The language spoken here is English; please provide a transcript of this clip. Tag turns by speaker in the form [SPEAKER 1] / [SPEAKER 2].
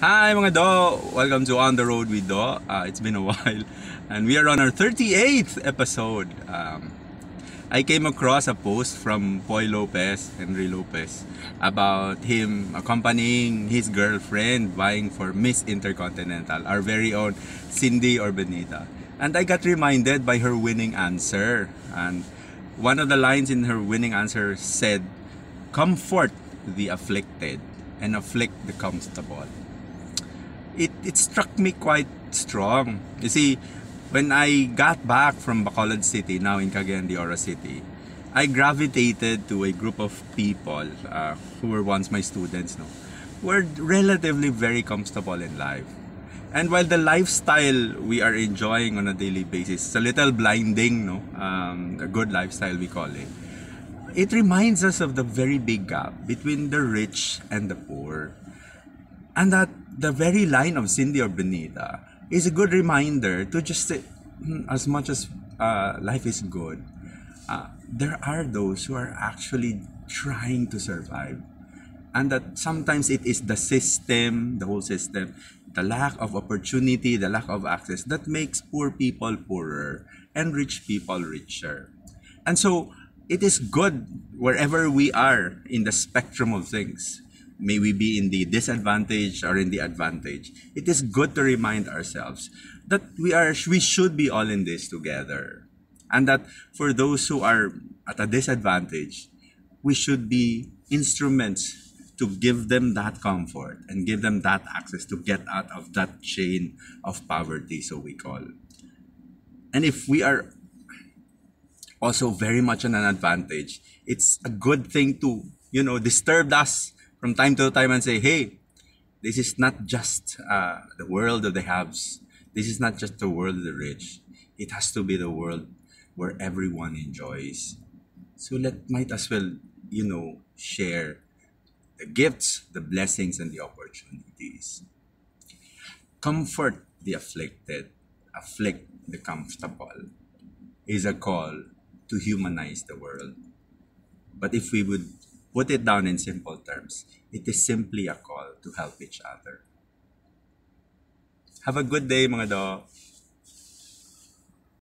[SPEAKER 1] Hi mga do! Welcome to On the Road with Doh. Uh, it's been a while and we are on our 38th episode. Um, I came across a post from Poy Lopez, Henry Lopez, about him accompanying his girlfriend vying for Miss Intercontinental, our very own Cindy Obeñita. And I got reminded by her winning answer. And one of the lines in her winning answer said, Comfort the afflicted and afflict the comfortable it, it struck me quite strong. You see, when I got back from Bacolod City, now in Cagayan de Oro City, I gravitated to a group of people uh, who were once my students, no, were relatively very comfortable in life. And while the lifestyle we are enjoying on a daily basis is a little blinding, no, um, a good lifestyle we call it, it reminds us of the very big gap between the rich and the poor. And that the very line of Cindy Obeñita is a good reminder to just say, hmm, as much as uh, life is good, uh, there are those who are actually trying to survive. And that sometimes it is the system, the whole system, the lack of opportunity, the lack of access that makes poor people poorer and rich people richer. And so it is good wherever we are in the spectrum of things may we be in the disadvantage or in the advantage, it is good to remind ourselves that we are we should be all in this together. And that for those who are at a disadvantage, we should be instruments to give them that comfort and give them that access to get out of that chain of poverty, so we call. And if we are also very much on an advantage, it's a good thing to, you know, disturb us from time to time and say, hey, this is not just uh, the world of the haves. This is not just the world of the rich. It has to be the world where everyone enjoys. So let might as well, you know, share the gifts, the blessings, and the opportunities. Comfort the afflicted, afflict the comfortable is a call to humanize the world. But if we would put it down in simple terms, it is simply a call to help each other. Have a good day mga do.